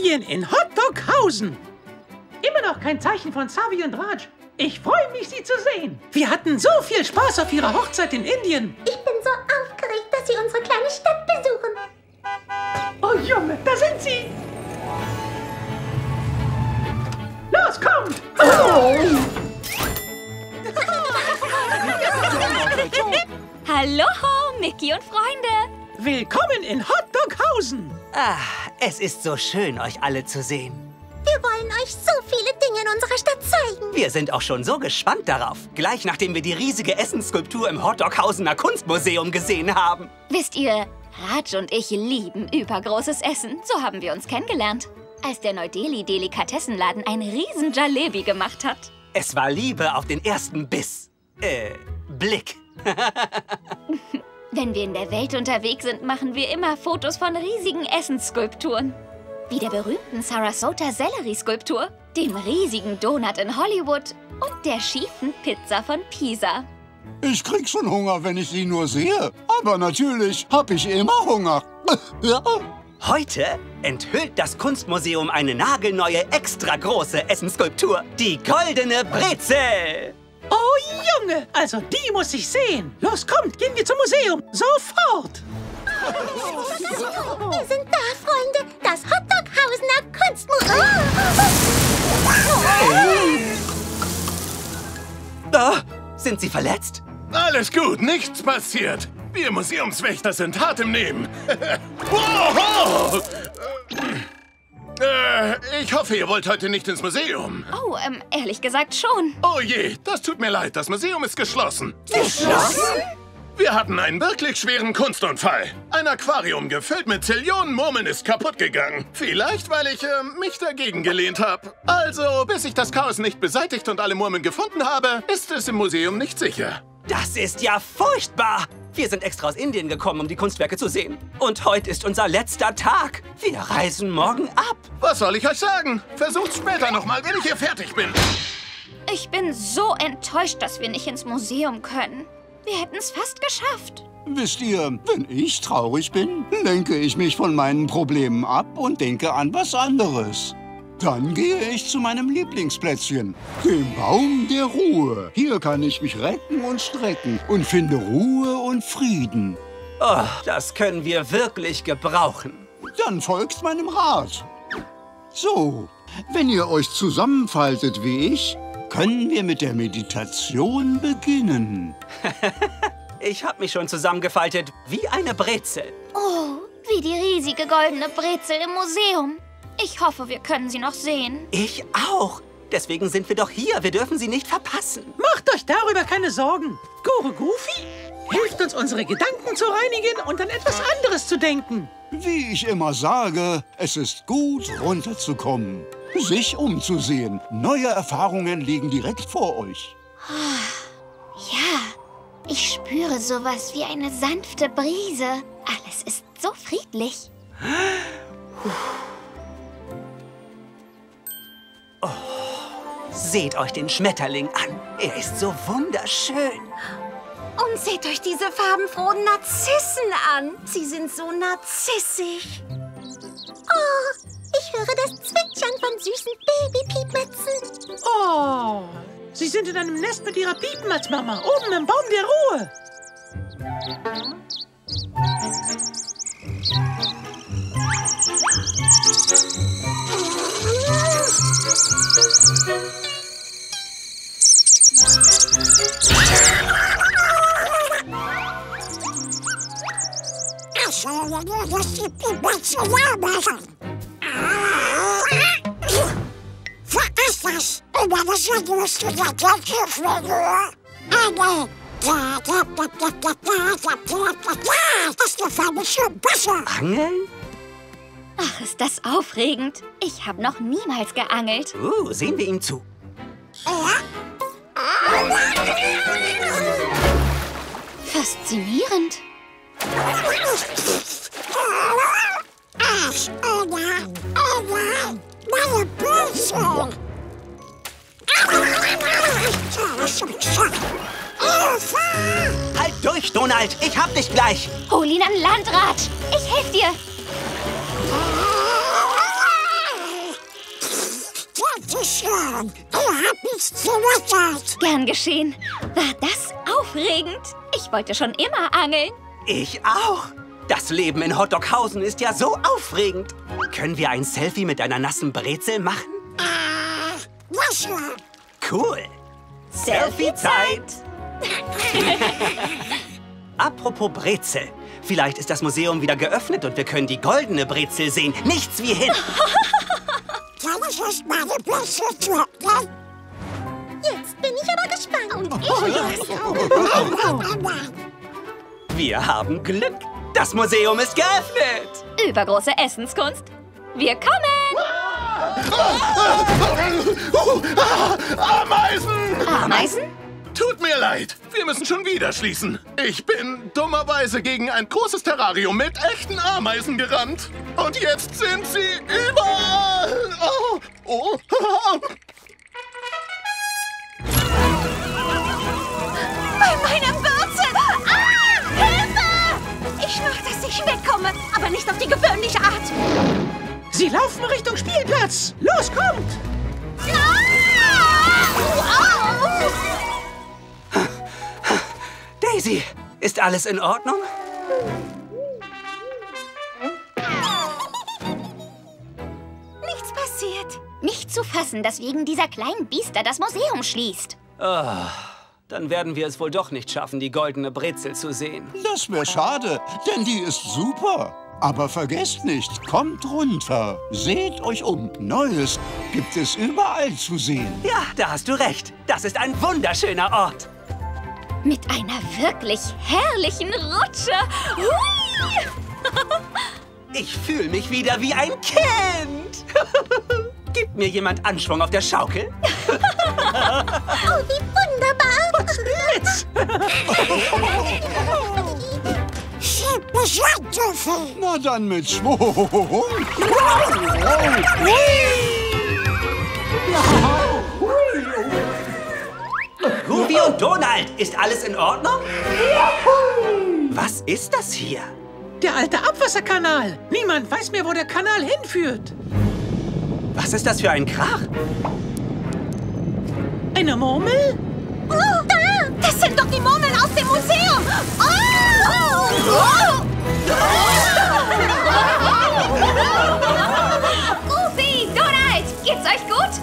Ferien in Hotdoghausen. Immer noch kein Zeichen von Savi und Raj. Ich freue mich, Sie zu sehen. Wir hatten so viel Spaß auf Ihrer Hochzeit in Indien. Ich bin so aufgeregt, dass Sie unsere kleine Stadt besuchen. Oh Junge, da sind Sie. Los, kommt. Oh. Hallo, Mickey und Freunde. Willkommen in Hotdoghausen. Ah, es ist so schön, euch alle zu sehen. Wir wollen euch so viele Dinge in unserer Stadt zeigen. Wir sind auch schon so gespannt darauf. Gleich nachdem wir die riesige Essensskulptur im Hotdoghausener Kunstmuseum gesehen haben. Wisst ihr, Raj und ich lieben übergroßes Essen. So haben wir uns kennengelernt. Als der Neu-Delhi-Delikatessenladen ein riesen Jalebi gemacht hat. Es war Liebe auf den ersten Biss. Äh, Blick. Wenn wir in der Welt unterwegs sind, machen wir immer Fotos von riesigen Essensskulpturen. Wie der berühmten Sarasota Sellerie-Skulptur, dem riesigen Donut in Hollywood und der schiefen Pizza von Pisa. Ich krieg schon Hunger, wenn ich sie nur sehe. Aber natürlich hab ich immer Hunger. ja. Heute enthüllt das Kunstmuseum eine nagelneue, extra große Essensskulptur. Die Goldene Brezel. Junge, also die muss ich sehen. Los, kommt, gehen wir zum Museum. Sofort. Wir sind da, Freunde. Das Hotdoghausener Kunstmuseum. Ah, sind Sie verletzt? Alles gut, nichts passiert. Wir Museumswächter sind hart im Nehmen. Woho! Äh, ich hoffe, ihr wollt heute nicht ins Museum. Oh, ähm, ehrlich gesagt schon. Oh je, das tut mir leid. Das Museum ist geschlossen. Geschlossen? Wir hatten einen wirklich schweren Kunstunfall. Ein Aquarium gefüllt mit Zillionen Murmeln ist kaputt gegangen. Vielleicht, weil ich äh, mich dagegen gelehnt habe. Also, bis ich das Chaos nicht beseitigt und alle Murmeln gefunden habe, ist es im Museum nicht sicher. Das ist ja furchtbar. Wir sind extra aus Indien gekommen, um die Kunstwerke zu sehen. Und heute ist unser letzter Tag. Wir reisen morgen ab. Was soll ich euch sagen? Versucht später nochmal, wenn ich hier fertig bin. Ich bin so enttäuscht, dass wir nicht ins Museum können. Wir hätten es fast geschafft. Wisst ihr, wenn ich traurig bin, lenke ich mich von meinen Problemen ab und denke an was anderes. Dann gehe ich zu meinem Lieblingsplätzchen, dem Baum der Ruhe. Hier kann ich mich recken und strecken und finde Ruhe und Frieden. Oh, das können wir wirklich gebrauchen. Dann folgt meinem Rat. So, wenn ihr euch zusammenfaltet wie ich, können wir mit der Meditation beginnen. Ich habe mich schon zusammengefaltet wie eine Brezel. Oh, wie die riesige goldene Brezel im Museum. Ich hoffe, wir können sie noch sehen. Ich auch. Deswegen sind wir doch hier. Wir dürfen sie nicht verpassen. Macht euch darüber keine Sorgen. Guru Goofy hilft uns, unsere Gedanken zu reinigen und an etwas anderes zu denken. Wie ich immer sage, es ist gut, runterzukommen. Sich umzusehen. Neue Erfahrungen liegen direkt vor euch. Ja, ich spüre sowas wie eine sanfte Brise. Alles ist so friedlich. Seht euch den Schmetterling an. Er ist so wunderschön. Und seht euch diese farbenfrohen Narzissen an. Sie sind so narzissisch. Oh, ich höre das Zwitschern von süßen Babypiepmatzen. Oh, sie sind in einem Nest mit ihrer Piepenmatzmama, oben im Baum der Ruhe. Angeln? Ach, ist das aufregend. Ich habe noch niemals geangelt. Uh, sehen wir ihm zu. Faszinierend. Ach, egal, egal. Meine Bildschirm. Elsa! Halt durch, Donald. Ich hab dich gleich. Hol ihn an Landrat. Ich helf dir. Dankeschön. Ihr habt mich zurückgehalten. Gern geschehen. War das aufregend? Ich wollte schon immer angeln. Ich auch. Das Leben in Hotdoghausen ist ja so aufregend. Können wir ein Selfie mit deiner nassen Brezel machen? Äh, was denn? Cool. Selfie-Zeit. Apropos Brezel. Vielleicht ist das Museum wieder geöffnet und wir können die goldene Brezel sehen. Nichts wie hin. Kann ich erst die Brezel trocknen? Jetzt bin ich aber gespannt. Und ich Wir haben Glück. Das Museum ist geöffnet. Übergroße Essenskunst. Wir kommen! Ameisen! Ameisen? Tut mir leid, wir müssen schon wieder schließen. Ich bin dummerweise gegen ein großes Terrarium mit echten Ameisen gerannt. Und jetzt sind sie überall. Oh, oh. Ich wegkomme, aber nicht auf die gewöhnliche Art. Sie laufen Richtung Spielplatz. Los, kommt! Ah! Daisy, ist alles in Ordnung? Nichts passiert. Nicht zu fassen, dass wegen dieser kleinen Biester das Museum schließt. Dann werden wir es wohl doch nicht schaffen, die goldene Brezel zu sehen. Das wäre schade, denn die ist super. Aber vergesst nicht, kommt runter, seht euch um. Neues gibt es überall zu sehen. Ja, da hast du recht. Das ist ein wunderschöner Ort. Mit einer wirklich herrlichen Rutsche. Hui! Ich fühle mich wieder wie ein Kind. Gibt mir jemand Anschwung auf der Schaukel? Oh, wie wunderbar. Jetzt! Na dann mit Schwung. Ruby und Donald, ist alles in Ordnung? Was ist das hier? Der alte Abwasserkanal. Niemand weiß mehr, wo der Kanal hinführt. Was ist das für ein Krach? Eine Murmel? Oh, da! Das sind doch die Murmeln aus dem Museum! Oh! Oh! Goofy, Donald, geht's euch gut?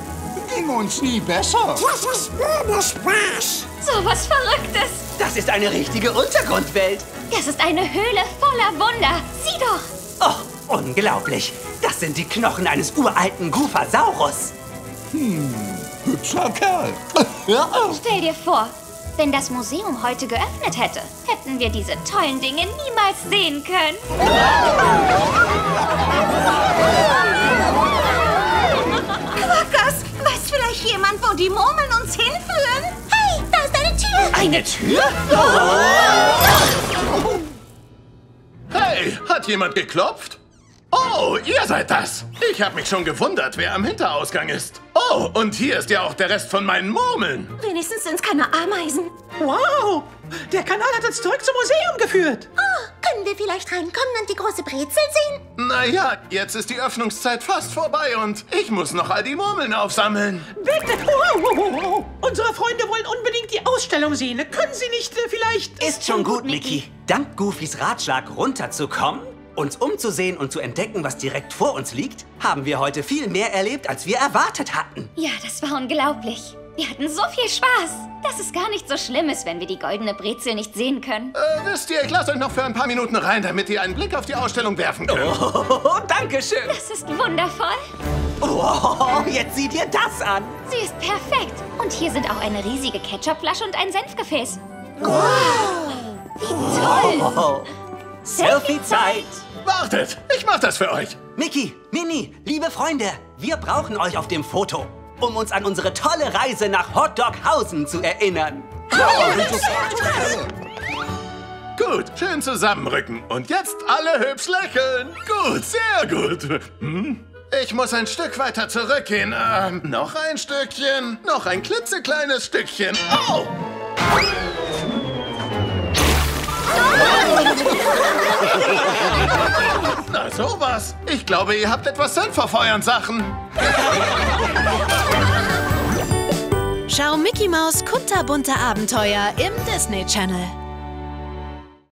Ging uns nie besser. Das ist nur Spaß! So was Verrücktes. Das ist eine richtige Untergrundwelt. Das ist eine Höhle voller Wunder. Sieh doch. Oh, unglaublich. Das sind die Knochen eines uralten Gufasaurus. Hübscher Kerl. Stell dir vor, wenn das Museum heute geöffnet hätte, hätten wir diese tollen Dinge niemals sehen können. Quackers, weiß vielleicht jemand, wo die Murmeln uns hinführen? Hey, da ist eine Tür! Eine Tür? Hey, hat jemand geklopft? Oh, ihr seid das. Ich habe mich schon gewundert, wer am Hinterausgang ist. Oh, und hier ist ja auch der Rest von meinen Murmeln. Wenigstens sind es keine Ameisen. Wow! Der Kanal hat uns zurück zum Museum geführt. Oh, können wir vielleicht reinkommen und die große Brezel sehen? Naja, jetzt ist die Öffnungszeit fast vorbei und ich muss noch all die Murmeln aufsammeln. Bitte! Wow, wow, wow, wow. Unsere Freunde wollen unbedingt die Ausstellung sehen. Können Sie nicht äh, vielleicht... Ist schon gut, Mickey. Dank Goofys Ratschlag runterzukommen, uns umzusehen und zu entdecken, was direkt vor uns liegt, haben wir heute viel mehr erlebt, als wir erwartet hatten. Ja, das war unglaublich. Wir hatten so viel Spaß, dass es gar nicht so schlimm ist, wenn wir die goldene Brezel nicht sehen können. Äh, wisst ihr, ich lasse euch noch für ein paar Minuten rein, damit ihr einen Blick auf die Ausstellung werfen könnt. Oh, danke schön. Das ist wundervoll. Oh, jetzt seht ihr das an. Sie ist perfekt. Und hier sind auch eine riesige Ketchupflasche und ein Senfgefäß. Oh. Selfie-Zeit. Wartet, ich mach das für euch. Mickey, Minnie, liebe Freunde, wir brauchen euch auf dem Foto, um uns an unsere tolle Reise nach Hotdoghausen zu erinnern. Gut, schön zusammenrücken. Und jetzt alle hübsch lächeln. Gut, sehr gut. Hm? Ich muss ein Stück weiter zurückgehen. Ähm, noch ein Stückchen. Noch ein klitzekleines Stückchen. Oh! Na sowas. Ich glaube, ihr habt etwas Senf auf euren Sachen. Schau Mickey Maus kunterbunte Abenteuer im Disney Channel.